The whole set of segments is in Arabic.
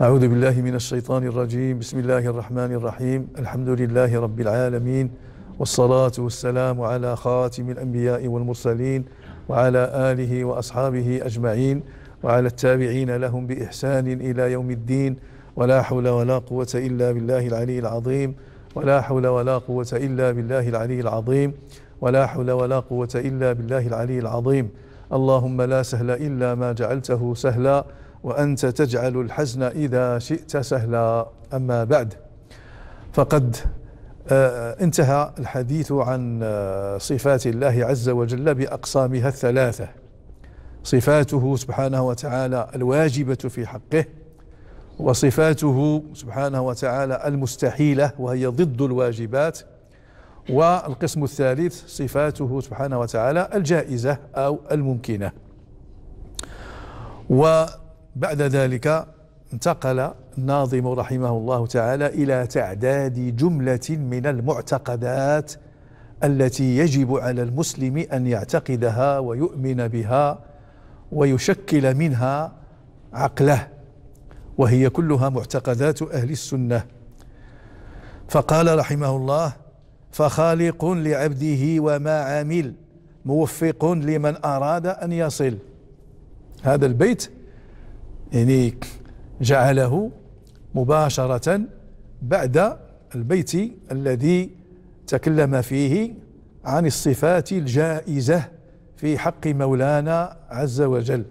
أعوذ بالله من الشيطان الرجيم. بسم الله الرحمن الرحيم. الحمد لله رب العالمين والصلاة والسلام على خاتم الأنبياء والمرسلين وعلى آله وأصحابه أجمعين وعلى التابعين لهم بإحسان إلى يوم الدين. ولا حول ولا قوة إلا بالله العلي العظيم. ولا حول ولا قوة إلا بالله العلي العظيم. ولا حول ولا قوة إلا بالله العلي العظيم. اللهم لا سهل إلا ما جعلته سهلا. وأنت تجعل الحزن إذا شئت سهلا. أما بعد فقد آه، انتهى الحديث عن آه، صفات الله عز وجل بأقسامها الثلاثة. صفاته سبحانه وتعالى الواجبة في حقه وصفاته سبحانه وتعالى المستحيلة وهي ضد الواجبات والقسم الثالث صفاته سبحانه وتعالى الجائزة أو الممكنة. وبعد ذلك انتقل الناظم رحمه الله تعالى إلى تعداد جملة من المعتقدات التي يجب على المسلم أن يعتقدها ويؤمن بها ويشكل منها عقله وهي كلها معتقدات أهل السنة. فقال رحمه الله فخالق لعبده وما عمل موفق لمن أراد أن يصل. هذا البيت يعني جعله مباشرة بعد البيت الذي تكلم فيه عن الصفات الجائزة في حق مولانا عز وجل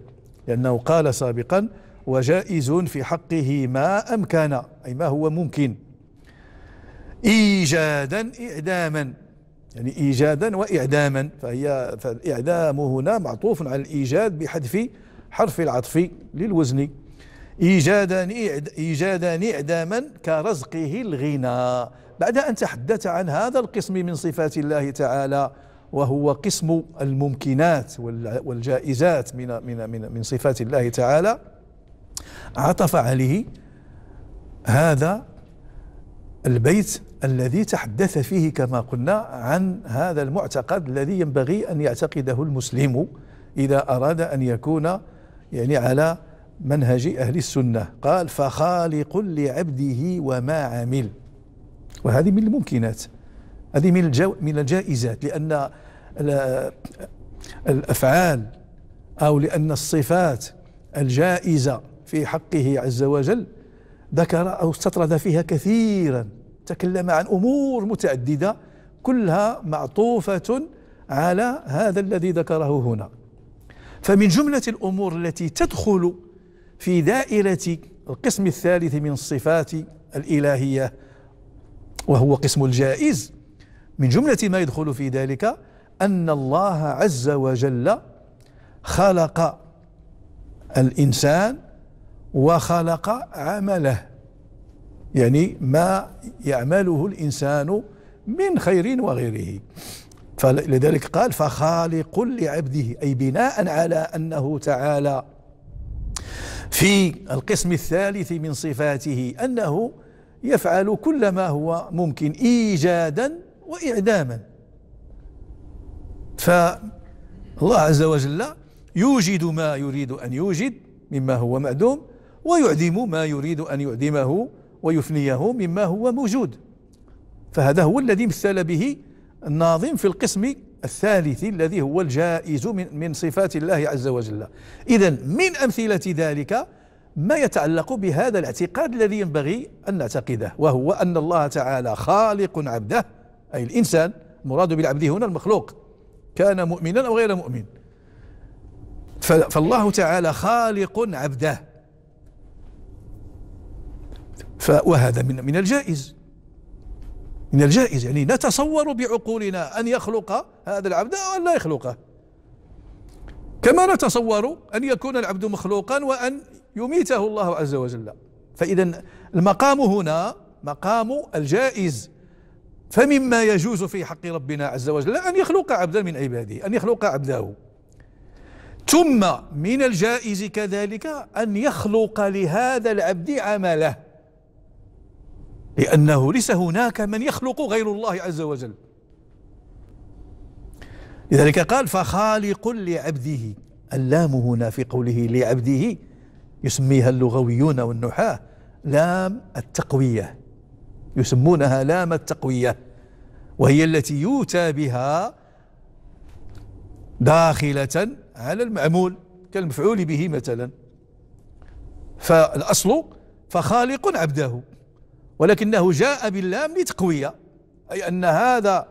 لأنه قال سابقا وجائز في حقه ما أمكن أي ما هو ممكن. إيجادا إعداما. يعني إيجادا وإعداما فهي فالإعدام هنا معطوف على الإيجاد بحذف حرف العطف للوزن. إيجادا إيجادا إعداما كرزقه الغنى. بعد أن تحدث عن هذا القسم من صفات الله تعالى وهو قسم الممكنات والجائزات من من من من صفات الله تعالى عطف عليه هذا البيت الذي تحدث فيه كما قلنا عن هذا المعتقد الذي ينبغي أن يعتقده المسلم إذا أراد أن يكون يعني على منهج أهل السنة. قال فخالق لعبده وما عمل. وهذه من الممكنات. هذه من الجو من الجائزات لأن الأفعال أو لأن الصفات الجائزة في حقه عز وجل ذكر أو استطرد فيها كثيرا. تكلم عن أمور متعددة كلها معطوفة على هذا الذي ذكره هنا. فمن جملة الأمور التي تدخل في دائرة القسم الثالث من الصفات الإلهية وهو قسم الجائز. من جملة ما يدخل في ذلك أن الله عز وجل خلق الإنسان وخلق عمله. يعني ما يعمله الإنسان من خير وغيره. فلذلك قال فخالق لعبده أي بناء على أنه تعالى. في القسم الثالث من صفاته أنه يفعل كل ما هو ممكن إيجادا وإعداما. فالله عز وجل يوجد ما يريد أن يوجد مما هو معدوم ويعدم ما يريد أن يعدمه ويفنيه مما هو موجود. فهذا هو الذي مثل به الناظم في القسم الثالث الذي هو الجائز من, من صفات الله عز وجل. إذا من أمثلة ذلك ما يتعلق بهذا الاعتقاد الذي ينبغي أن نعتقده وهو أن الله تعالى خالق عبده أي الإنسان مراد بالعبد هنا المخلوق كان مؤمنا أو غير مؤمن. فالله تعالى خالق عبده. وهذا من من الجائز. من الجائز يعني نتصور بعقولنا أن يخلق هذا العبد أو أن لا يخلقه. كما نتصور أن يكون العبد مخلوقا وأن يميته الله عز وجل. فإذا المقام هنا مقام الجائز. فمما يجوز في حق ربنا عز وجل أن يخلق عبدا من عباده أن يخلق عبده. ثم من الجائز كذلك أن يخلق لهذا العبد عمله لأنه ليس هناك من يخلق غير الله عز وجل. لذلك قال فخالق لعبده. اللام هنا في قوله لعبده يسميها اللغويون والنحاة. لام التقوية. يسمونها لام التقوية. وهي التي يؤتى بها داخلة على المعمول كالمفعول به مثلا. فالأصل فخالق عبده. ولكنه جاء باللام لتقوية. أي أن هذا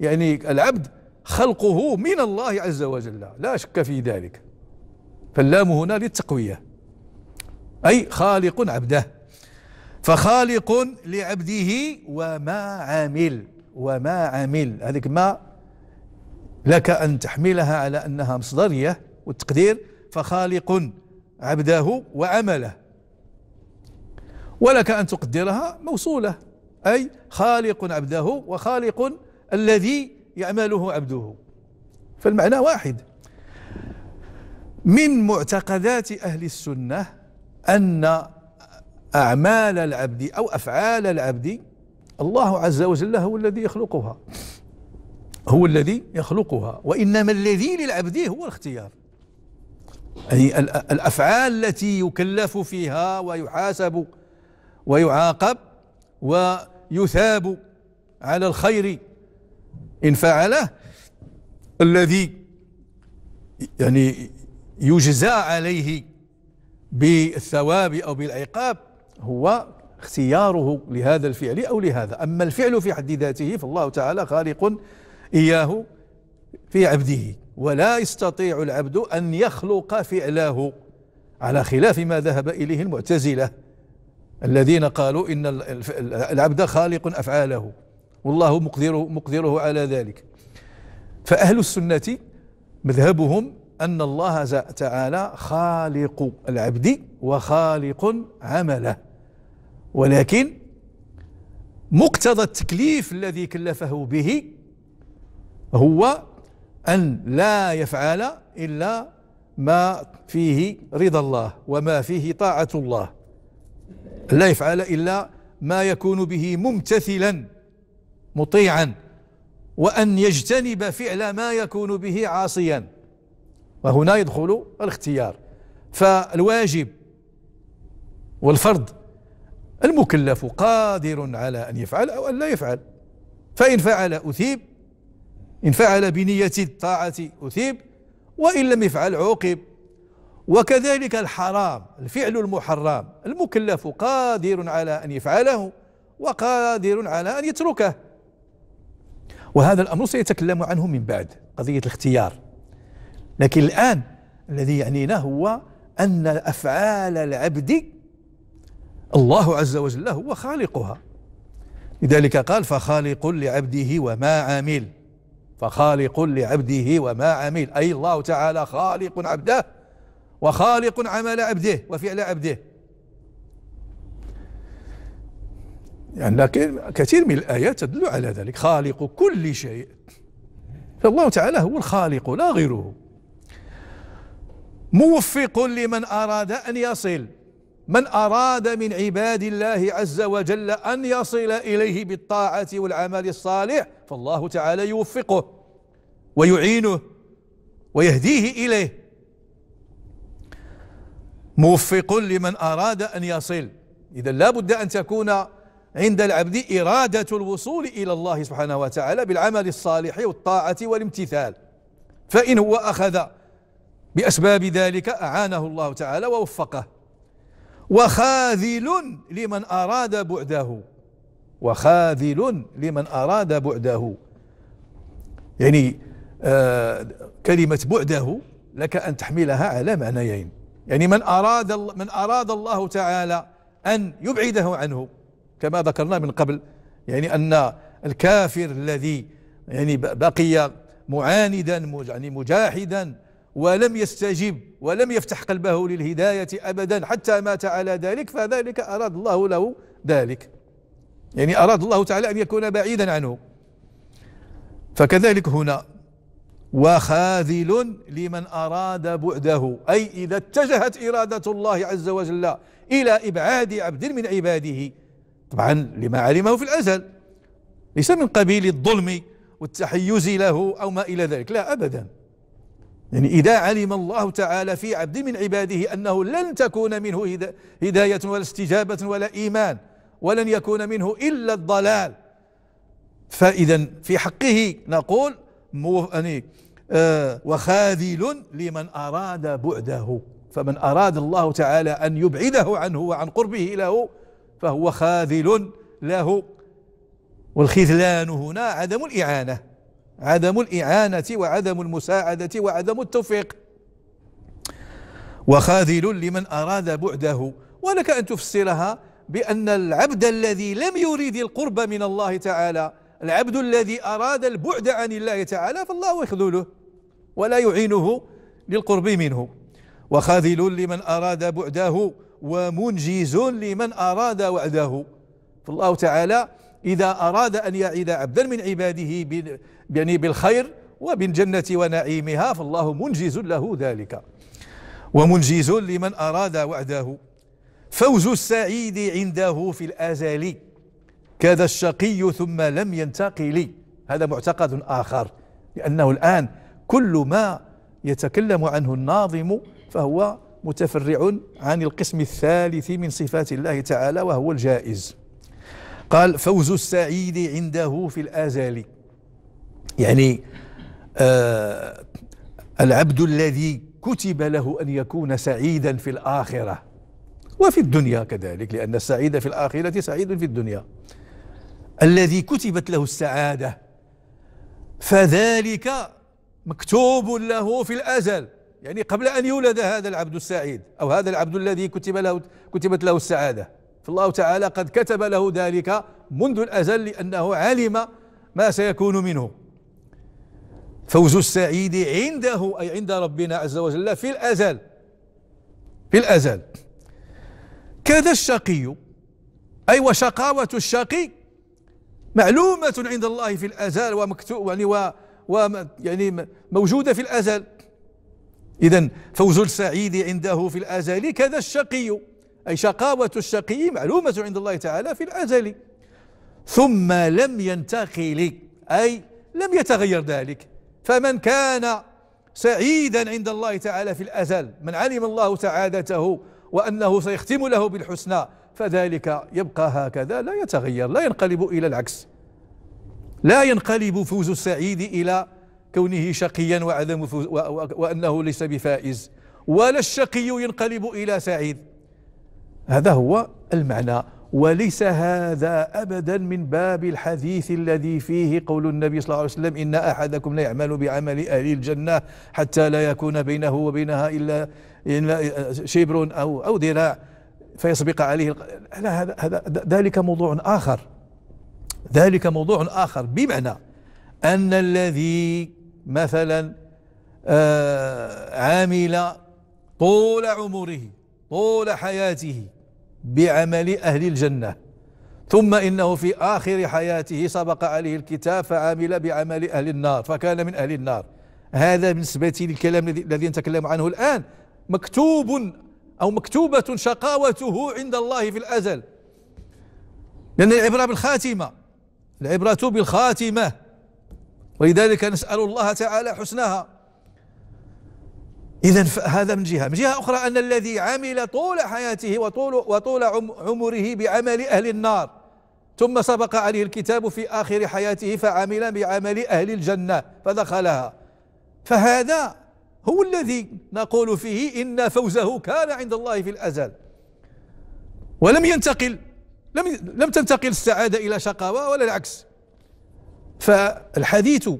يعني العبد خلقه من الله عز وجل. لا شك في ذلك. فاللام هنا للتقوية. أي خالق عبده. فخالق لعبده وما عمل. وما عمل. هذيك ما لك أن تحملها على أنها مصدرية والتقدير فخالق عبده وعمله. ولك أن تقدرها موصولة أي خالق عبده وخالق الذي يعمله عبده. فالمعنى واحد. من معتقدات أهل السنة أن أعمال العبد أو أفعال العبد الله عز وجل هو الذي يخلقها. هو الذي يخلقها. وإنما الذي للعبد هو الاختيار. أي الأفعال التي يكلف فيها ويحاسب ويعاقب ويثاب على الخير إن فعله الذي يعني يجزى عليه بالثواب أو بالعقاب هو اختياره لهذا الفعل أو لهذا. أما الفعل في حد ذاته فالله تعالى خالق إياه في عبده ولا يستطيع العبد أن يخلق فعله على خلاف ما ذهب إليه المعتزلة. الذين قالوا إن العبد خالق أفعاله. والله مقدره, مقدره على ذلك. فأهل السنة مذهبهم أن الله تعالى خالق العبد وخالق عمله. ولكن مقتضى التكليف الذي كلفه به هو أن لا يفعل إلا ما فيه رضا الله وما فيه طاعة الله. لا يفعل إلا ما يكون به ممتثلا مطيعا وأن يجتنب فعل ما يكون به عاصيا. وهنا يدخل الاختيار. فالواجب والفرض المكلف قادر على أن يفعل أو أن لا يفعل. فإن فعل أثيب إن فعل بنية الطاعة أثيب وإن لم يفعل عوقب. وكذلك الحرام الفعل المحرم المكلف قادر على أن يفعله وقادر على أن يتركه. وهذا الأمر سيتكلم عنه من بعد قضية الاختيار. لكن الآن الذي يعنينا هو أن أفعال العبد الله عز وجل هو خالقها. لذلك قال فخالق لعبده وما عمل. فخالق لعبده وما عمل أي الله تعالى خالق عبده. وخالق عمل عبده وفعل عبده. يعني لكن كثير من الآيات تدل على ذلك. خالق كل شيء. فالله تعالى هو الخالق لا غيره. موفق لمن أراد أن يصل. من أراد من عباد الله عز وجل أن يصل إليه بالطاعة والعمل الصالح فالله تعالى يوفقه ويعينه ويهديه إليه. موفق لمن أراد أن يصل. إذا لا بد أن تكون عند العبد إرادة الوصول إلى الله سبحانه وتعالى بالعمل الصالح والطاعة والامتثال. فإن هو أخذ بأسباب ذلك أعانه الله تعالى ووفقه. وخاذل لمن أراد بعده. وخاذل لمن أراد بعده. يعني آه كلمة بعده لك أن تحملها على معنيين. يعني من أراد من أراد الله تعالى أن يبعده عنه كما ذكرنا من قبل يعني أن الكافر الذي يعني بقي معاندا يعني مجاحدا ولم يستجب ولم يفتح قلبه للهداية أبدا حتى مات على ذلك فذلك أراد الله له ذلك. يعني أراد الله تعالى أن يكون بعيدا عنه. فكذلك هنا وخاذل لمن أراد بعده. أي إذا اتجهت إرادة الله عز وجل إلى إبعاد عبد من عباده طبعا لما علمه في الأزل. ليس من قبيل الظلم والتحيز له أو ما إلى ذلك لا أبدا. يعني إذا علم الله تعالى في عبد من عباده أنه لن تكون منه هداية ولا استجابة ولا إيمان ولن يكون منه إلا الضلال. فإذا في حقه نقول يعني آه وخاذل لمن أراد بعده. فمن أراد الله تعالى أن يبعده عنه وعن قربه له فهو خاذل له. والخذلان هنا عدم الإعانة عدم الإعانة وعدم المساعدة وعدم التوفيق. وخاذل لمن أراد بعده. ولك أن تفسرها بأن العبد الذي لم يريد القرب من الله تعالى العبد الذي أراد البعد عن الله تعالى فالله يخذله ولا يعينه للقرب منه. وخاذل لمن أراد بعده ومنجز لمن أراد وعده. فالله تعالى إذا أراد أن يعيد عبدا من عباده يعني بالخير وبالجنة ونعيمها فالله منجز له ذلك. ومنجز لمن أراد وعده. فوز السعيد عنده في الأزل كذا الشقي ثم لم ينتقل هذا معتقد آخر لأنه الآن كل ما يتكلم عنه الناظم فهو متفرع عن القسم الثالث من صفات الله تعالى وهو الجائز. قال فوز السعيد عنده في الأزل يعني آه العبد الذي كتب له أن يكون سعيدا في الآخرة. وفي الدنيا كذلك لأن السعيد في الآخرة سعيد في الدنيا. الذي كتبت له السعادة. فذلك مكتوب له في الأزل. يعني قبل أن يولد هذا العبد السعيد أو هذا العبد الذي كتب له كتبت له السعادة. فالله تعالى قد كتب له ذلك منذ الأزل لأنه علم ما سيكون منه. فوز السعيد عنده أي عند ربنا عز وجل في الأزل. في الأزل. كذا الشقي أي وشقاوة الشقي معلومة عند الله في الأزل ومكتوب يعني و, يعني موجودة في الأزل. إذا فوز السعيد عنده في الأزل كذا الشقي. أي شقاوة الشقي معلومة عند الله تعالى في الأزل. ثم لم ينتقل أي لم يتغير ذلك. فمن كان سعيدا عند الله تعالى في الأزل من علم الله سعادته وأنه سيختم له بالحسنى فذلك يبقى هكذا لا يتغير لا ينقلب إلى العكس. لا ينقلب فوز السعيد إلى كونه شقيا وعدم فوز وأنه ليس بفائز ولا الشقي ينقلب إلى سعيد. هذا هو المعنى. وليس هذا أبدا من باب الحديث الذي فيه قول النبي صلى الله عليه وسلم إن أحدكم لا يعمل بعمل أهل الجنة حتى لا يكون بينه وبينها إلا شبر أو أو ذراع. فيسبق عليه لا هذا هذا ذلك موضوع آخر. ذلك موضوع آخر بمعنى أن الذي مثلا آه عامل طول عمره طول حياته بعمل أهل الجنة ثم إنه في آخر حياته سبق عليه الكتاب فعمل بعمل أهل النار فكان من أهل النار. هذا بالنسبة للكلام الذي نتكلم عنه الآن مكتوب أو مكتوبة شقاوته عند الله في الأزل. لأن العبرة بالخاتمة العبرة بالخاتمة. ولذلك نسأل الله تعالى حسنها. إذا هذا من جهة. من جهة أخرى أن الذي عمل طول حياته وطول, وطول عمره بعمل أهل النار ثم سبق عليه الكتاب في آخر حياته فعمل بعمل أهل الجنة فدخلها. فهذا هو الذي نقول فيه إن فوزه كان عند الله في الأزل. ولم ينتقل لم لم تنتقل السعادة إلى شقاوة ولا العكس. فالحديث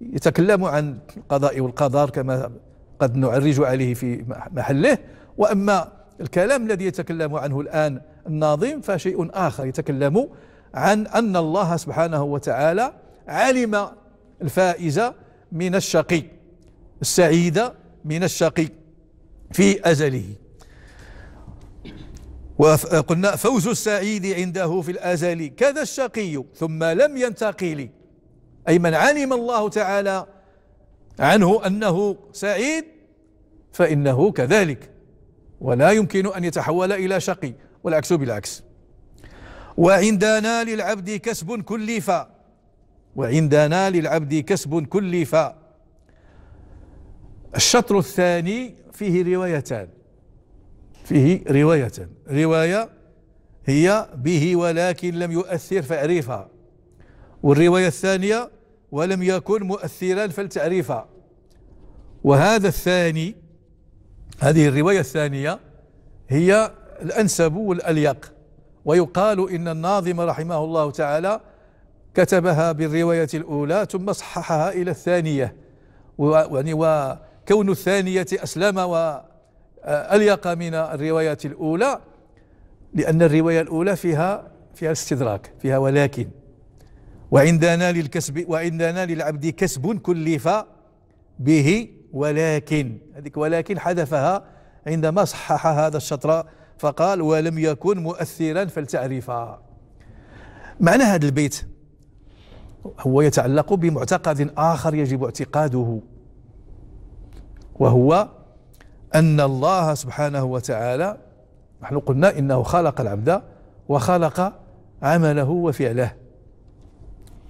يتكلم عن القضاء والقدر كما قد نعرج عليه في محله. وأما الكلام الذي يتكلم عنه الآن الناظم فشيء آخر يتكلم عن أن الله سبحانه وتعالى علم الفائز من الشقي. السعيد من الشقي في أزله. وقلنا فوز السعيد عنده في الأزل كذا الشقي ثم لم ينتقل أي من علم الله تعالى عنه أنه سعيد فإنه كذلك. ولا يمكن أن يتحول إلى شقي والعكس بالعكس. وعندنا للعبد كسب كلف وعندنا للعبد كسب كلف الشطر الثاني فيه روايتان. فيه رواية رواية هي به ولكن لم يؤثر فاعرفها والرواية الثانية ولم يكن مؤثرا فلتعرفها وهذا الثاني هذه الرواية الثانية هي الأنسب والأليق. ويقال إن الناظم رحمه الله تعالى كتبها بالرواية الأولى ثم صححها إلى الثانية. يعني وكون الثانية أسلم وأليق من الرواية الأولى لأن الرواية الأولى فيها فيها استدراك فيها ولكن. وعندنا للكسب وعندنا للعبد كسب كلف به ولكن. هذيك ولكن حذفها عندما صحح هذا الشطر فقال ولم يكن مؤثرا فلتعرفا معنى هذا البيت هو يتعلق بمعتقد آخر يجب اعتقاده. وهو أن الله سبحانه وتعالى نحن قلنا إنه خلق العبد وخلق عمله وفعله.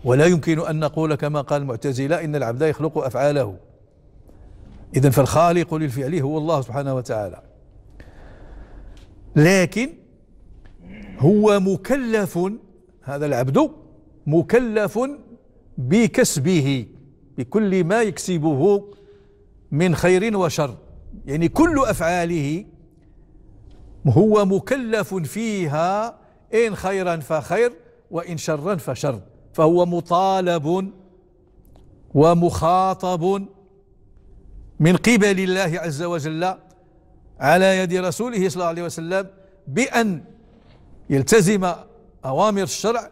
ولا يمكن أن نقول كما قال المعتزلة إن العبد يخلق أفعاله. إذا فالخالق للفعل هو الله سبحانه وتعالى. لكن هو مكلف هذا العبد مكلف بكسبه بكل ما يكسبه. من خير وشر. يعني كل أفعاله هو مكلف فيها إن خيرا فخير وإن شرا فشر. فهو مطالب ومخاطب من قبل الله عز وجل على يد رسوله صلى الله عليه وسلم بأن يلتزم أوامر الشرع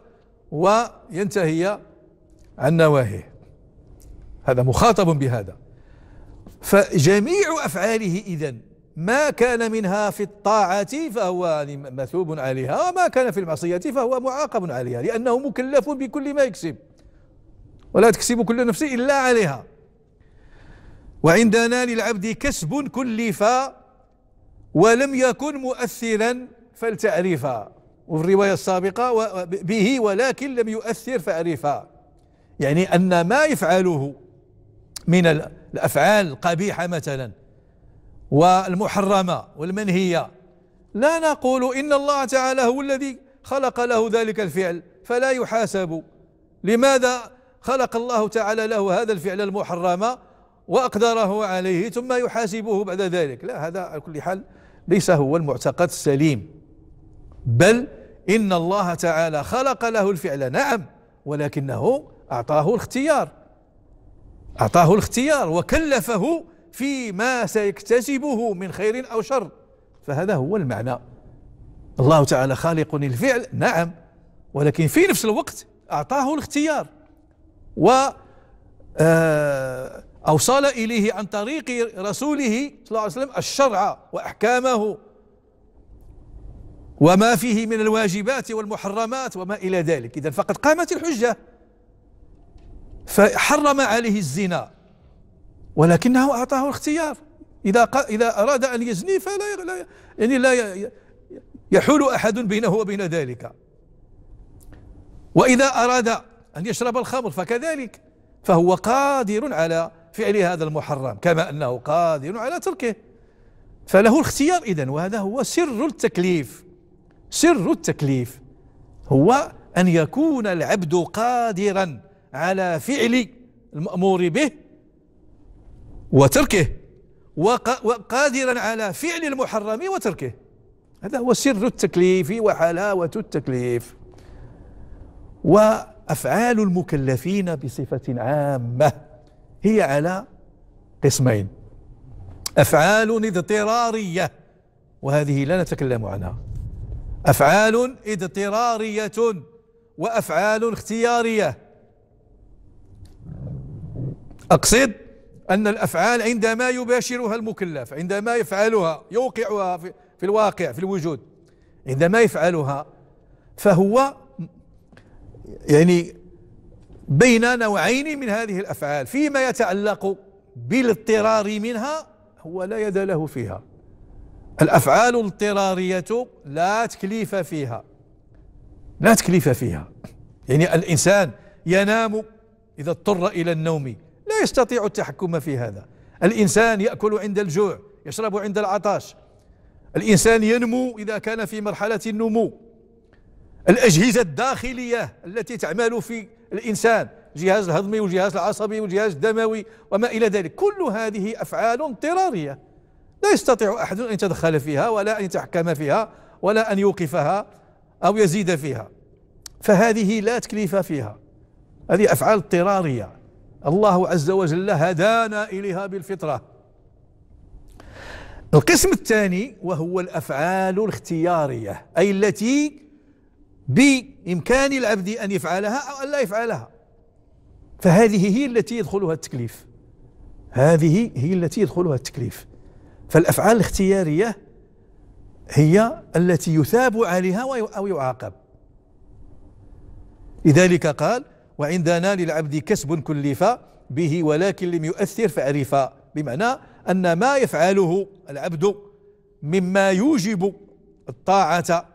وينتهي عن نواهيه. هذا مخاطب بهذا. فجميع أفعاله إذن. ما كان منها في الطاعة فهو يعني مثوب عليها وما كان في المعصية فهو معاقب عليها لأنه مكلف بكل ما يكسب. ولا تكسب كل نفس إلا عليها. وعندنا للعبد كسب كلف ولم يكن مؤثرا فلتعرفا وفي الرواية السابقة به ولكن لم يؤثر فعرفا يعني أن ما يفعله من الأفعال القبيحة مثلا والمحرمة والمنهية. لا نقول إن الله تعالى هو الذي خلق له ذلك الفعل فلا يحاسب. لماذا خلق الله تعالى له هذا الفعل المحرم وأقدره عليه ثم يحاسبه بعد ذلك؟ لا هذا على كل حال ليس هو المعتقد السليم. بل إن الله تعالى خلق له الفعل نعم ولكنه أعطاه الاختيار. أعطاه الاختيار وكلفه فيما سيكتسبه من خير أو شر. فهذا هو المعنى. الله تعالى خالق الفعل نعم. ولكن في نفس الوقت أعطاه الاختيار. و آه، أوصل إليه عن طريق رسوله صلى الله عليه وسلم الشرع وأحكامه وما فيه من الواجبات والمحرمات وما إلى ذلك. إذا فقد قامت الحجة. فحرم عليه الزنا ولكنه أعطاه الاختيار. إذا إذا أراد أن يزني فلا لا يعني لا يحول أحد بينه وبين ذلك. وإذا أراد أن يشرب الخمر فكذلك فهو قادر على فعل هذا المحرم كما أنه قادر على تركه. فله الاختيار إذن وهذا هو سر التكليف. سر التكليف هو أن يكون العبد قادرا. على فعل المأمور به وتركه وقادرا على فعل المحرم وتركه. هذا هو سر التكليف وحلاوة التكليف. وأفعال المكلفين بصفة عامة هي على قسمين. أفعال اضطرارية وهذه لا نتكلم عنها. أفعال اضطرارية وأفعال اختيارية. أقصد أن الأفعال عندما يباشرها المكلف عندما يفعلها يوقعها في, الواقع في الوجود عندما يفعلها فهو يعني بين نوعين من هذه الأفعال فيما يتعلق بالاضطرار منها هو لا يد له فيها. الأفعال الاضطرارية لا تكليف فيها لا تكليف فيها. يعني الإنسان ينام إذا اضطر إلى النوم يستطيع التحكم في هذا. الإنسان يأكل عند الجوع يشرب عند العطش. الإنسان ينمو إذا كان في مرحلة النمو. الأجهزة الداخلية التي تعمل في الإنسان الجهاز الهضمي والجهاز العصبي والجهاز الدموي وما إلى ذلك كل هذه أفعال اضطرارية. لا يستطيع أحد أن يتدخل فيها ولا أن يتحكم فيها ولا أن يوقفها أو يزيد فيها. فهذه لا تكليف فيها. هذه أفعال اضطرارية. الله عز وجل هدانا إليها بالفطرة. القسم الثاني وهو الأفعال الاختيارية أي التي بإمكان العبد أن يفعلها أو أن لا يفعلها. فهذه هي التي يدخلها التكليف. هذه هي التي يدخلها التكليف. فالأفعال الاختيارية هي التي يثاب عليها أو يعاقب. لذلك قال وعندنا للعبد كسب كلف به ولكن لم يؤثر فعرفا بمعنى أن ما يفعله العبد مما يوجب الطاعة.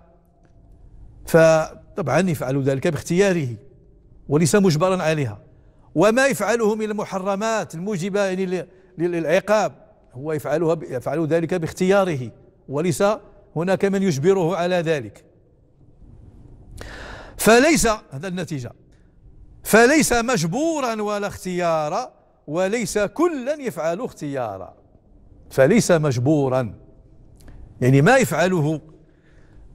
فطبعا يفعل ذلك باختياره وليس مجبرا عليها. وما يفعله من المحرمات الموجبة يعني للعقاب هو يفعلها يفعل ذلك باختياره وليس هناك من يجبره على ذلك. فليس هذا النتيجة. فليس مجبورا ولا اختيارا وليس كلا يفعل اختيارا. فليس مجبورا. يعني ما يفعله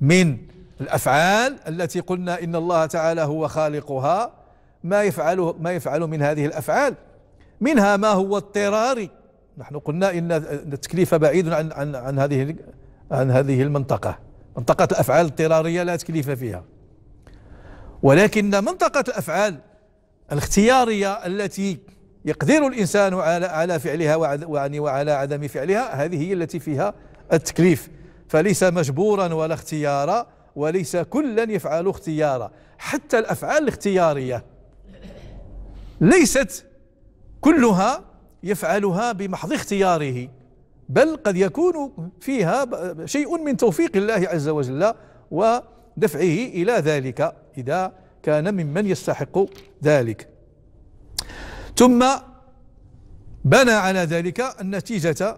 من الأفعال التي قلنا إن الله تعالى هو خالقها ما يفعله ما يفعل من هذه الأفعال. منها ما هو اضطراري نحن قلنا إن التكليف بعيد عن عن عن هذه عن هذه المنطقة. منطقة الأفعال الاضطرارية لا تكليف فيها. ولكن منطقة الأفعال الاختيارية التي يقدر الإنسان على على فعلها وعلى عدم فعلها هذه هي التي فيها التكليف. فليس مجبورا ولا اختيارا وليس كلا يفعل اختيارا. حتى الأفعال الاختيارية ليست كلها يفعلها بمحض اختياره بل قد يكون فيها شيء من توفيق الله عز وجل ودفعه إلى ذلك. إذا كان ممن يستحق ذلك. ثم بنى على ذلك النتيجة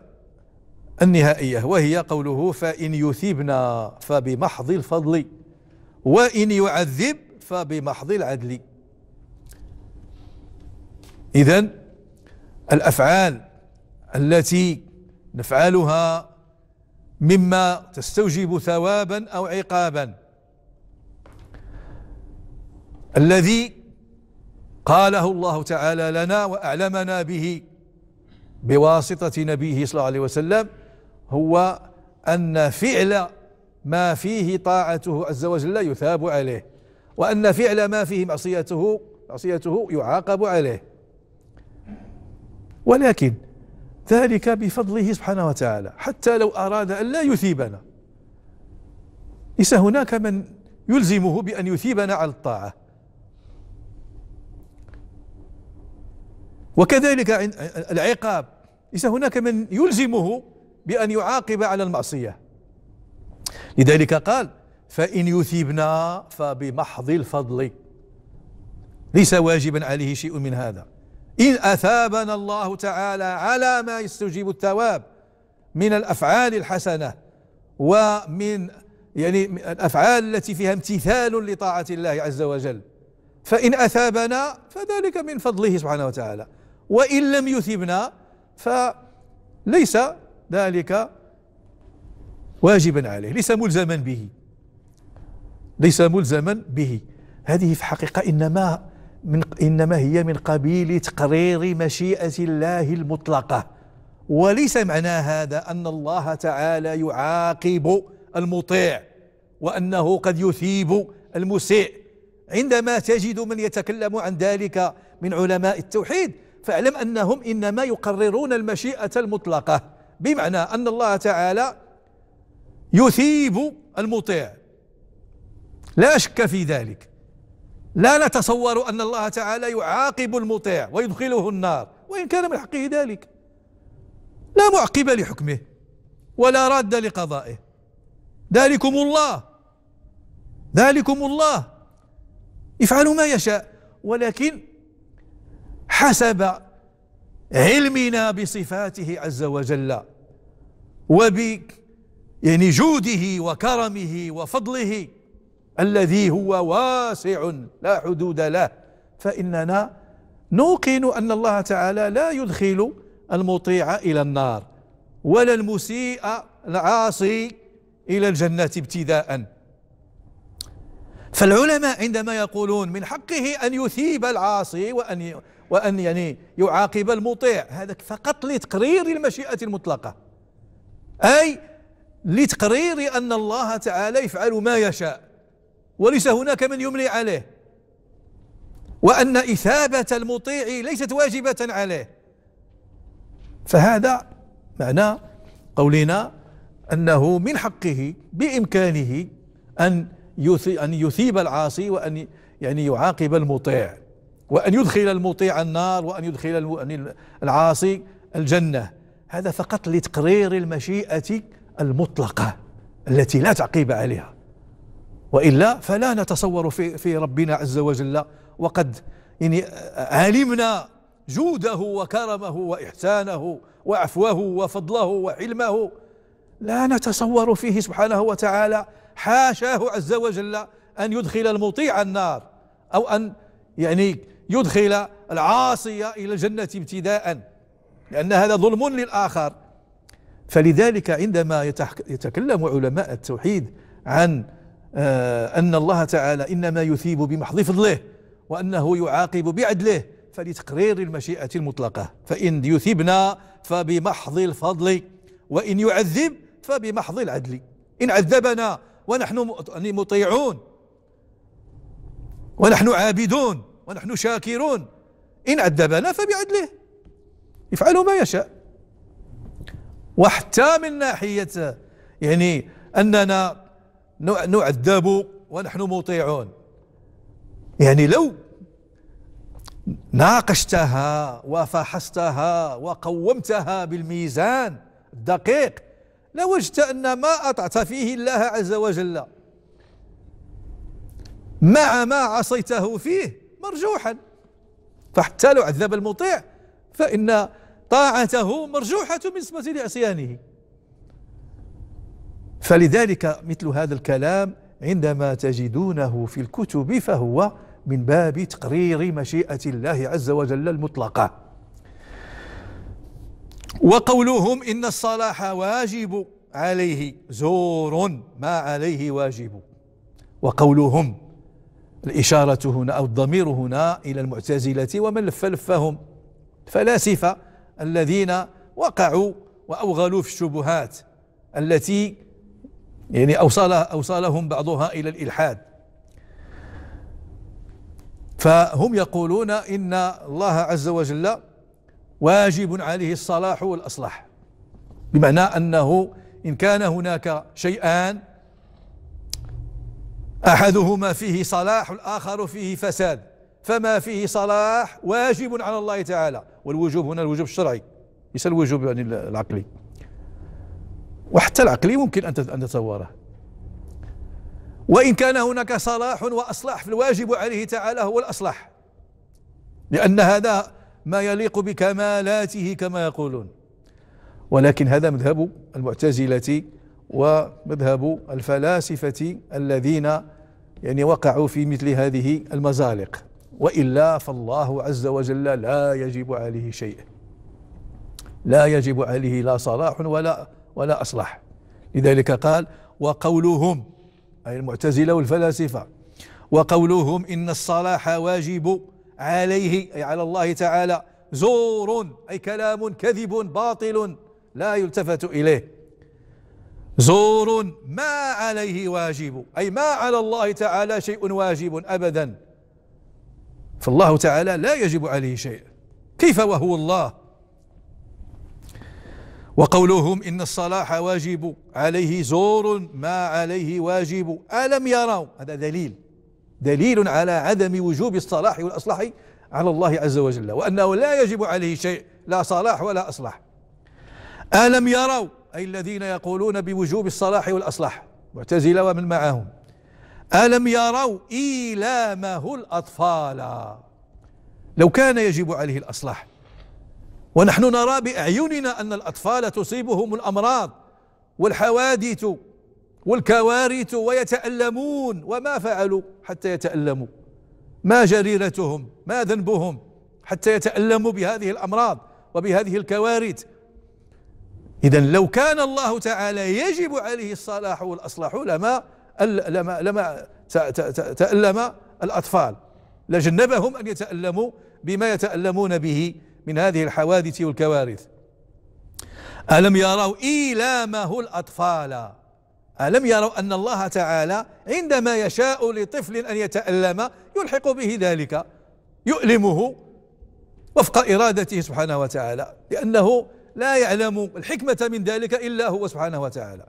النهائية وهي قوله فإن يثيبنا فبمحض الفضل وإن يعذب فبمحض العدل. إذا الأفعال التي نفعلها مما تستوجب ثوابا أو عقابا الذي قاله الله تعالى لنا وأعلمنا به بواسطة نبيه صلى الله عليه وسلم هو أن فعل ما فيه طاعته عز وجل يثاب عليه وأن فعل ما فيه معصيته معصيته يعاقب عليه. ولكن ذلك بفضله سبحانه وتعالى حتى لو أراد أن لا يثيبنا. ليس هناك من يلزمه بأن يثيبنا على الطاعة. وكذلك العقاب. ليس هناك من يلزمه بأن يعاقب على المعصية. لذلك قال فإن يثيبنا فبمحض الفضل. ليس واجبا عليه شيء من هذا. إن أثابنا الله تعالى على ما يستجيب الثواب من الأفعال الحسنة ومن يعني الأفعال التي فيها امتثال لطاعة الله عز وجل فإن أثابنا فذلك من فضله سبحانه وتعالى. وإن لم يثبنا فليس ذلك واجبا عليه ليس ملزما به. ليس ملزما به. هذه في الحقيقة إنما من إنما هي من قبيل تقرير مشيئة الله المطلقة. وليس معنى هذا أن الله تعالى يعاقب المطيع وأنه قد يثيب المسيء. عندما تجد من يتكلم عن ذلك من علماء التوحيد فاعلم أنهم إنما يقررون المشيئة المطلقة بمعنى أن الله تعالى يثيب المطيع. لا شك في ذلك. لا نتصور أن الله تعالى يعاقب المطيع ويدخله النار وإن كان من حقه ذلك. لا معقب لحكمه ولا راد لقضائه. ذلكم الله. ذلكم الله. يفعل ما يشاء. ولكن حسب علمنا بصفاته عز وجل وب يعني جوده وكرمه وفضله الذي هو واسع لا حدود له. فإننا نوقن أن الله تعالى لا يدخل المطيع إلى النار ولا المسيء العاصي إلى الجنة ابتداء. فالعلماء عندما يقولون من حقه أن يثيب العاصي وأن وأن يعني يعاقب المطيع. هذا فقط لتقرير المشيئة المطلقة. أي لتقرير أن الله تعالى يفعل ما يشاء. وليس هناك من يملي عليه. وأن إثابة المطيع ليست واجبة عليه. فهذا معنى قولنا أنه من حقه بإمكانه أن يثيب العاصي وأن يعني يعاقب المطيع. وأن يدخل المطيع النار وأن يدخل العاصي الجنة. هذا فقط لتقرير المشيئة المطلقة التي لا تعقيب عليها. وإلا فلا نتصور في, في ربنا عز وجل. وقد يعني علمنا جوده وكرمه وإحسانه وعفوه وفضله وحلمه لا نتصور فيه سبحانه وتعالى حاشاه عز وجل أن يدخل المطيع النار أو أن يعني يدخل العاصي إلى الجنة ابتداء لأن هذا ظلم للآخر. فلذلك عندما يتكلم علماء التوحيد عن آه، أن الله تعالى إنما يثيب بمحض فضله وأنه يعاقب بعدله فلتقرير المشيئة المطلقة. فإن يثبنا فبمحض الفضل وإن يعذب فبمحض العدل. إن عذبنا ونحن مطيعون ونحن عابدون. ونحن شاكرون. إن عذبنا فبعدله. يفعل ما يشاء. وحتى من ناحية يعني أننا نعذب ونحن مطيعون. يعني لو ناقشتها وفحصتها وقومتها بالميزان الدقيق لوجدت أن ما أطعت فيه الله عز وجل. مع ما عصيته فيه مرجوحا. فحتى لو عذب المطيع فإن طاعته مرجوحة بالنسبة لعصيانه. فلذلك مثل هذا الكلام عندما تجدونه في الكتب فهو من باب تقرير مشيئة الله عز وجل المطلقة. وقولهم إن الصلاح واجب عليه زور ما عليه واجب. وقولهم الإشارة هنا أو الضمير هنا إلى المعتزلة ومن لف لفهم فلاسفة الذين وقعوا وأوغلوا في الشبهات التي يعني أوصل أوصلهم بعضها إلى الإلحاد. فهم يقولون إن الله عز وجل واجب عليه الصلاح والأصلاح بمعنى أنه إن كان هناك شيئان أحدهما فيه صلاح والآخر فيه فساد. فما فيه صلاح واجب على الله تعالى. والوجوب هنا الوجوب الشرعي ليس الوجوب يعني العقلي. وحتى العقلي ممكن أن تتصوره. وإن كان هناك صلاح وأصلاح فالواجب عليه تعالى هو الأصلاح. لأن هذا ما يليق بكمالاته كما يقولون. ولكن هذا مذهب المعتزلة ومذهب الفلاسفة الذين يعني وقعوا في مثل هذه المزالق. وإلا فالله عز وجل لا يجب عليه شيء. لا يجب عليه لا صلاح ولا ولا أصلاح لذلك قال وقولهم أي المعتزلة والفلاسفة وقولهم إن الصلاح واجب عليه أي على الله تعالى زور أي كلام كذب باطل لا يلتفت إليه. زور ما عليه واجب. أي ما على الله تعالى شيء واجب أبدا. فالله تعالى لا يجب عليه شيء. كيف وهو الله؟ وقولهم إن الصلاح واجب. عليه زور ما عليه واجب. ألم يروا؟ هذا دليل. دليل على عدم وجوب الصلاح والأصلاح على الله عز وجل وأنه لا يجب عليه شيء. لا صلاح ولا أصلاح. ألم يروا؟ أي الذين يقولون بوجوب الصلاح والأصلاح معتزلة ومن معهم. ألم يروا إيلامه الأطفال؟ لو كان يجب عليه الأصلاح ونحن نرى بأعيننا أن الأطفال تصيبهم الأمراض والحوادث والكوارث ويتألمون وما فعلوا حتى يتألموا؟ ما جريرتهم؟ ما ذنبهم حتى يتألموا بهذه الأمراض وبهذه الكوارث؟ إذا لو كان الله تعالى يجب عليه الصلاح والأصلاح لما لما لما تألم الأطفال. لجنبهم أن يتألموا بما يتألمون به من هذه الحوادث والكوارث. ألم يروا إيلامه الأطفال؟ ألم يروا أن الله تعالى عندما يشاء لطفل أن يتألم يلحق به ذلك يؤلمه وفق إرادته سبحانه وتعالى لأنه لا يعلم الحكمة من ذلك إلا هو سبحانه وتعالى.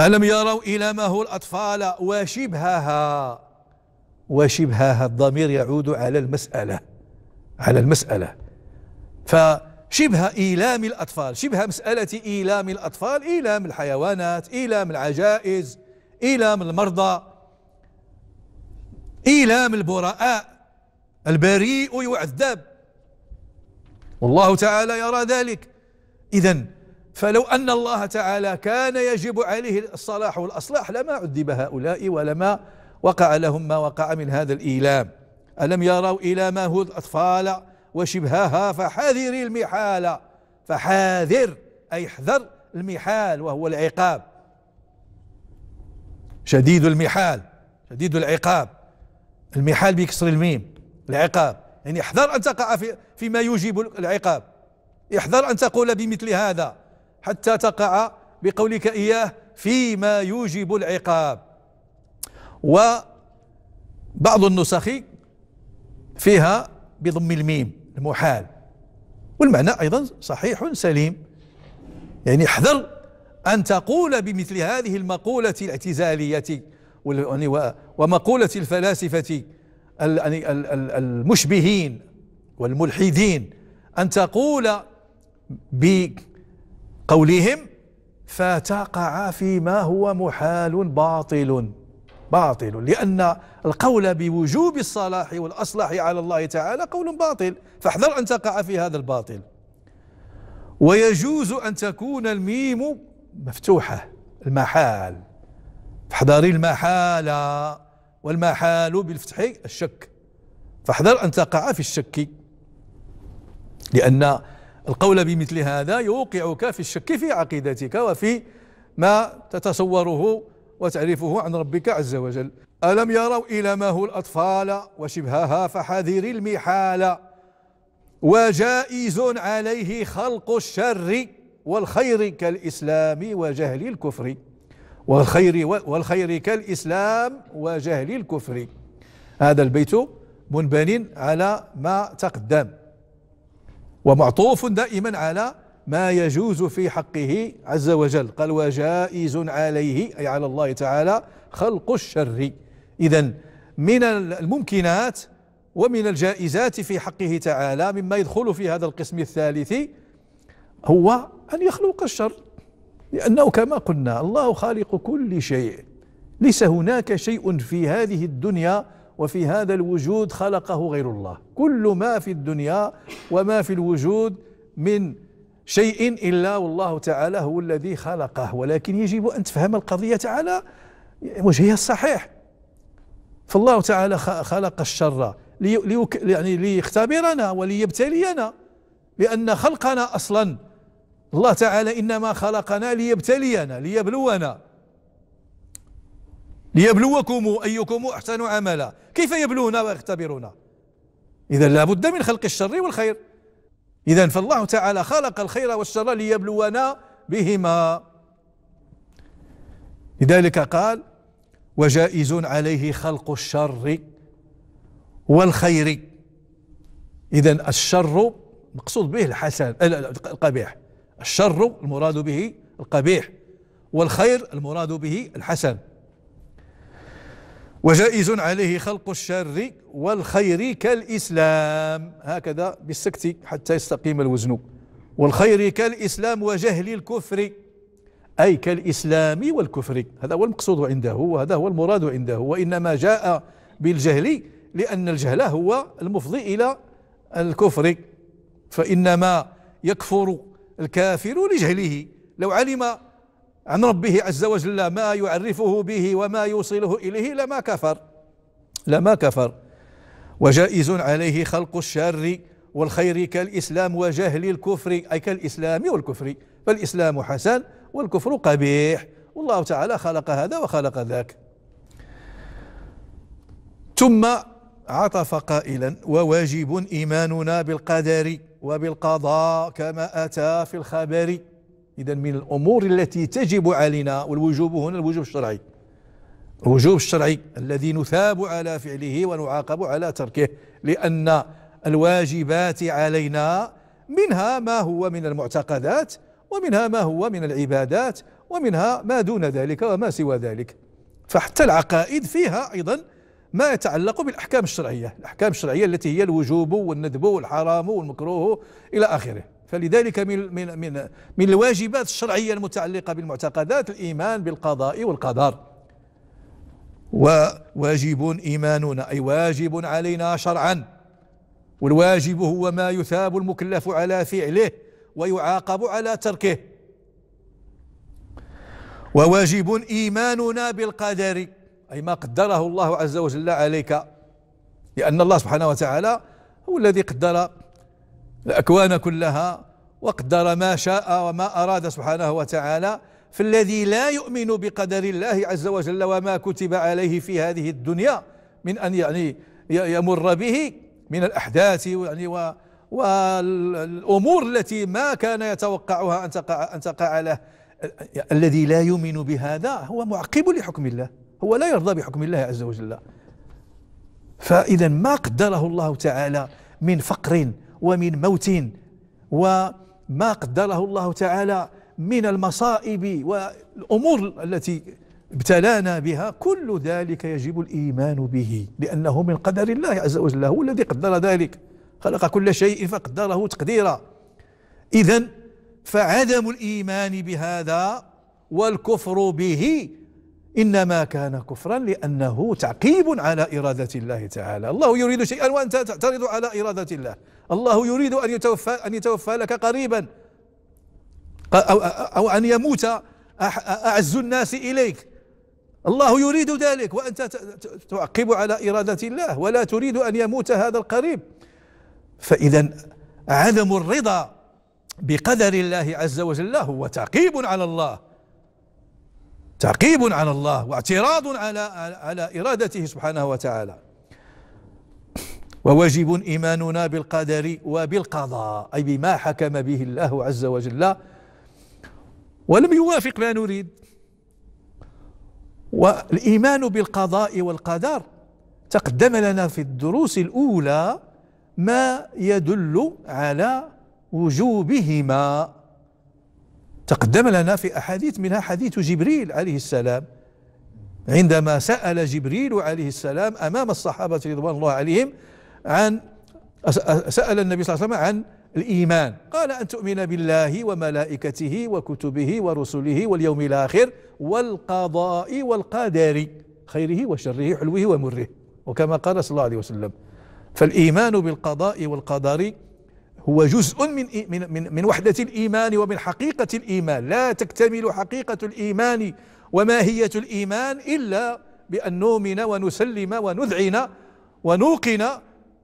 ألم يروا إلى ما هو الأطفال وشبهها؟ وشبهها الضمير يعود على المسألة على المسألة. فشبه إيلام الأطفال شبه مسألة إيلام الأطفال إيلام الحيوانات إيلام العجائز إيلام المرضى إيلام البراء البريء يعذب. والله تعالى يرى ذلك. إذا فلو أن الله تعالى كان يجب عليه الصلاح والأصلاح لما عذب هؤلاء ولما وقع لهم ما وقع من هذا الإيلام. ألم يروا إلى ما هو الأطفال وشبهها فحذر المحال فحاذر أي احذر المحال وهو العقاب. شديد المحال شديد العقاب. المحال بكسر الميم العقاب. يعني احذر أن تقع في فيما يوجب العقاب. احذر أن تقول بمثل هذا حتى تقع بقولك إياه فيما يوجب العقاب. وبعض النسخ فيها بضم الميم المحال. والمعنى أيضا صحيح سليم. يعني احذر أن تقول بمثل هذه المقولة الاعتزالية ومقولة الفلاسفة المشبهين والملحدين. أن تقول بقولهم فتقع فيما هو محال باطل. باطل. لأن القول بوجوب الصلاح والأصلاح على الله تعالى قول باطل. فاحذر أن تقع في هذا الباطل. ويجوز أن تكون الميم مفتوحة المحال. فاحذري المحال. والمحال بالفتح الشك. فاحذر أن تقع في الشك لأن القول بمثل هذا يوقعك في الشك في عقيدتك وفي ما تتصوره وتعرفه عن ربك عز وجل. ألم يروا إلى ما هو الأطفال وشبهها فحذر المحال. وجائز عليه خلق الشر والخير كالإسلام وجهل الكفر. والخير والخير كالإسلام وجهل الكفر. هذا البيت منبن على ما تقدم. ومعطوف دائما على ما يجوز في حقه عز وجل. قال وجائز عليه أي على الله تعالى خلق الشر. إذا من الممكنات ومن الجائزات في حقه تعالى مما يدخل في هذا القسم الثالث هو أن يخلق الشر. لأنه كما قلنا الله خالق كل شيء. ليس هناك شيء في هذه الدنيا وفي هذا الوجود خلقه غير الله. كل ما في الدنيا وما في الوجود من شيء إلا والله تعالى هو الذي خلقه. ولكن يجب أن تفهم القضية على وجهها الصحيح. فالله تعالى خلق الشر لي يعني ليختبرنا وليبتلينا لأن خلقنا أصلا الله تعالى إنما خلقنا ليبتلينا ليبلونا. ليبلوكم أيكم أحسن عملا. كيف يبلونا ويختبرنا؟ إذا لابد من خلق الشر والخير. إذا فالله تعالى خلق الخير والشر ليبلونا بهما. لذلك قال وجائز عليه خلق الشر والخير. إذا الشر مقصود به الحسن القبيح. الشر المراد به القبيح والخير المراد به الحسن. وجائز عليه خلق الشر والخير كالإسلام. هكذا بالسكت حتى يستقيم الوزن. والخير كالإسلام وجهل الكفر أي كالإسلام والكفر. هذا هو المقصود عنده وهذا هو المراد عنده. وإنما جاء بالجهل لأن الجهل هو المفضي إلى الكفر. فإنما يكفر الكافر لجهله. لو علم عن ربه عز وجل ما يعرفه به وما يوصله إليه لما كفر. لما كفر. وجائز عليه خلق الشر والخير كالإسلام وجهل الكفر أي كالإسلام والكفر. فالإسلام حسن والكفر قبيح. والله تعالى خلق هذا وخلق ذاك. ثم عطف قائلا وواجب إيماننا بالقدر وبالقضاء كما أتى في الخبر. إذا من الأمور التي تجب علينا والوجوب هنا الوجوب الشرعي. الوجوب الشرعي الذي نثاب على فعله ونعاقب على تركه لأن الواجبات علينا منها ما هو من المعتقدات ومنها ما هو من العبادات ومنها ما دون ذلك وما سوى ذلك. فحتى العقائد فيها أيضا ما يتعلق بالأحكام الشرعية. الأحكام الشرعية التي هي الوجوب والندب والحرام والمكروه إلى آخره. فلذلك من من من من الواجبات الشرعية المتعلقة بالمعتقدات الإيمان بالقضاء والقدر. وواجب إيماننا أي واجب علينا شرعا. والواجب هو ما يثاب المكلف على فعله ويعاقب على تركه. وواجب إيماننا بالقدر. أي ما قدره الله عز وجل عليك لأن الله سبحانه وتعالى هو الذي قدر الأكوان كلها وقدر ما شاء وما أراد سبحانه وتعالى فالذي لا يؤمن بقدر الله عز وجل وما كتب عليه في هذه الدنيا من أن يعني يمر به من الأحداث يعني والأمور التي ما كان يتوقعها أن تقع, أن تقع له. الذي لا يؤمن بهذا هو معقب لحكم الله. هو لا يرضى بحكم الله عز وجل. فإذا ما قدره الله تعالى من فقر ومن موت وما قدره الله تعالى من المصائب والأمور التي ابتلانا بها كل ذلك يجب الإيمان به لأنه من قدر الله عز وجل هو الذي قدر ذلك. خلق كل شيء فقدره تقديرا. إذا فعدم الإيمان بهذا والكفر به إنما كان كفرا لأنه تعقيب على إرادة الله تعالى. الله يريد شيئا وأنت تعترض على إرادة الله. الله يريد أن يتوفى, أن يتوفى لك قريبا. أو, أو أن يموت أعز الناس إليك. الله يريد ذلك وأنت تعقب على إرادة الله. ولا تريد أن يموت هذا القريب. فإذا عدم الرضا بقدر الله عز وجل هو تعقيب على الله. تعقيب على الله واعتراض على على إرادته سبحانه وتعالى. وواجب إيماننا بالقدر وبالقضاء أي بما حكم به الله عز وجل. ولم يوافق ما نريد. والإيمان بالقضاء والقدر تقدم لنا في الدروس الأولى ما يدل على وجوبهما. تقدم لنا في أحاديث منها حديث جبريل عليه السلام. عندما سأل جبريل عليه السلام أمام الصحابة رضوان الله عليهم عن سأل النبي صلى الله عليه وسلم عن الإيمان. قال أن تؤمن بالله وملائكته وكتبه ورسله واليوم الآخر والقضاء والقدر خيره وشره حلوة ومره. وكما قال صلى الله عليه وسلم فالإيمان بالقضاء والقدر هو جزء من من من, وحدة الإيمان ومن حقيقة الإيمان. لا تكتمل حقيقة الإيمان وماهية الإيمان إلا بأن نؤمن ونسلم ونذعن ونوقن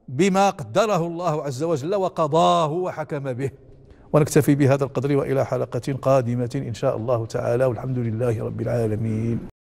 بما قدره الله عز وجل وقضاه وحكم به. ونكتفي بهذا القدر وإلى حلقة قادمة إن شاء الله تعالى. والحمد لله رب العالمين.